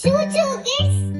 チュチです。